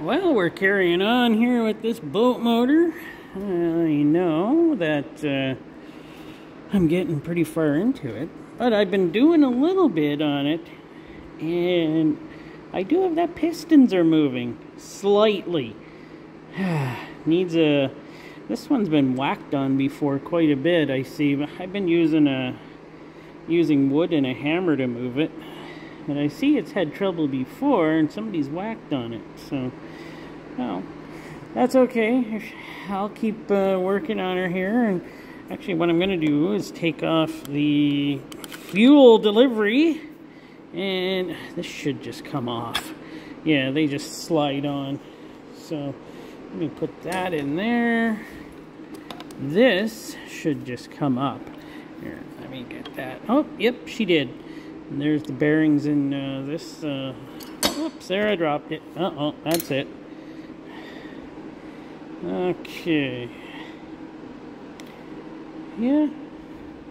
Well, we're carrying on here with this boat motor. I know that uh, I'm getting pretty far into it, but I've been doing a little bit on it, and I do have that pistons are moving slightly. Needs a. This one's been whacked on before quite a bit. I see. I've been using a using wood and a hammer to move it. But I see it's had trouble before and somebody's whacked on it. So, well, that's okay. I'll keep uh, working on her here. And actually, what I'm going to do is take off the fuel delivery. And this should just come off. Yeah, they just slide on. So, let me put that in there. This should just come up. Here, let me get that. Oh, yep, she did. And there's the bearings in uh, this. Uh, whoops, there I dropped it. Uh-oh, that's it. Okay. Yeah,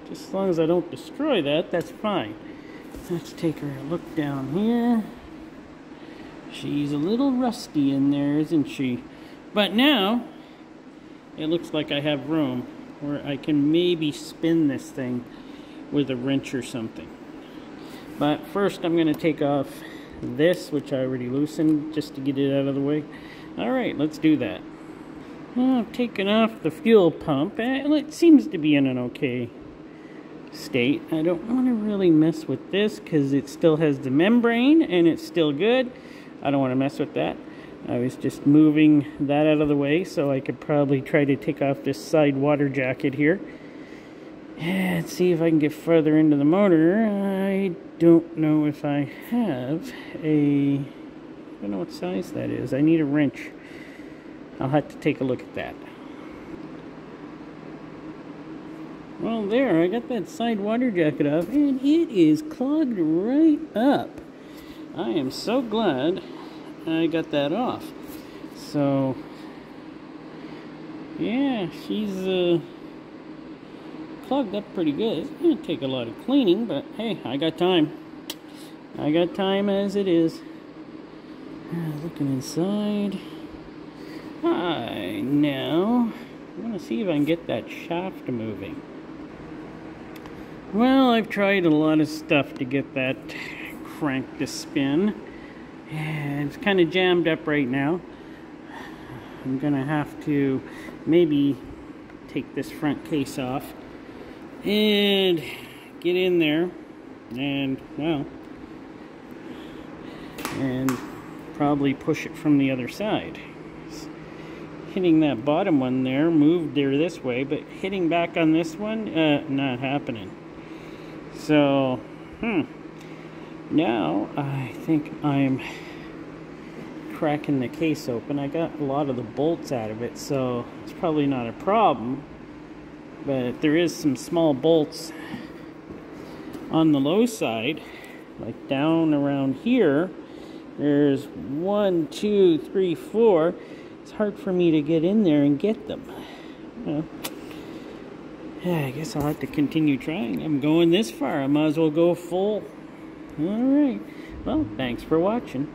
just as long as I don't destroy that, that's fine. Let's take her a look down here. She's a little rusty in there, isn't she? But now, it looks like I have room where I can maybe spin this thing with a wrench or something. But first I'm going to take off this, which I already loosened, just to get it out of the way. Alright, let's do that. Well, I've taken off the fuel pump, and it seems to be in an okay state. I don't want to really mess with this because it still has the membrane and it's still good. I don't want to mess with that. I was just moving that out of the way so I could probably try to take off this side water jacket here. Let's see if I can get further into the motor. I don't know if I have a... I don't know what size that is. I need a wrench. I'll have to take a look at that. Well, there, I got that side water jacket off, and it is clogged right up. I am so glad I got that off. So, yeah, she's, uh plugged up pretty good. It's going to take a lot of cleaning, but hey, I got time. I got time as it is. Ah, looking inside. I now. I want to see if I can get that shaft moving. Well, I've tried a lot of stuff to get that crank to spin. And it's kind of jammed up right now. I'm going to have to maybe take this front case off and get in there and well and probably push it from the other side. Hitting that bottom one there moved there this way but hitting back on this one uh, not happening. So hmm. Now I think I'm cracking the case open. I got a lot of the bolts out of it so it's probably not a problem but there is some small bolts on the low side like down around here. There's one two three four. It's hard for me to get in there and get them. Well, yeah, I guess I'll have to continue trying. I'm going this far. I might as well go full. Alright well thanks for watching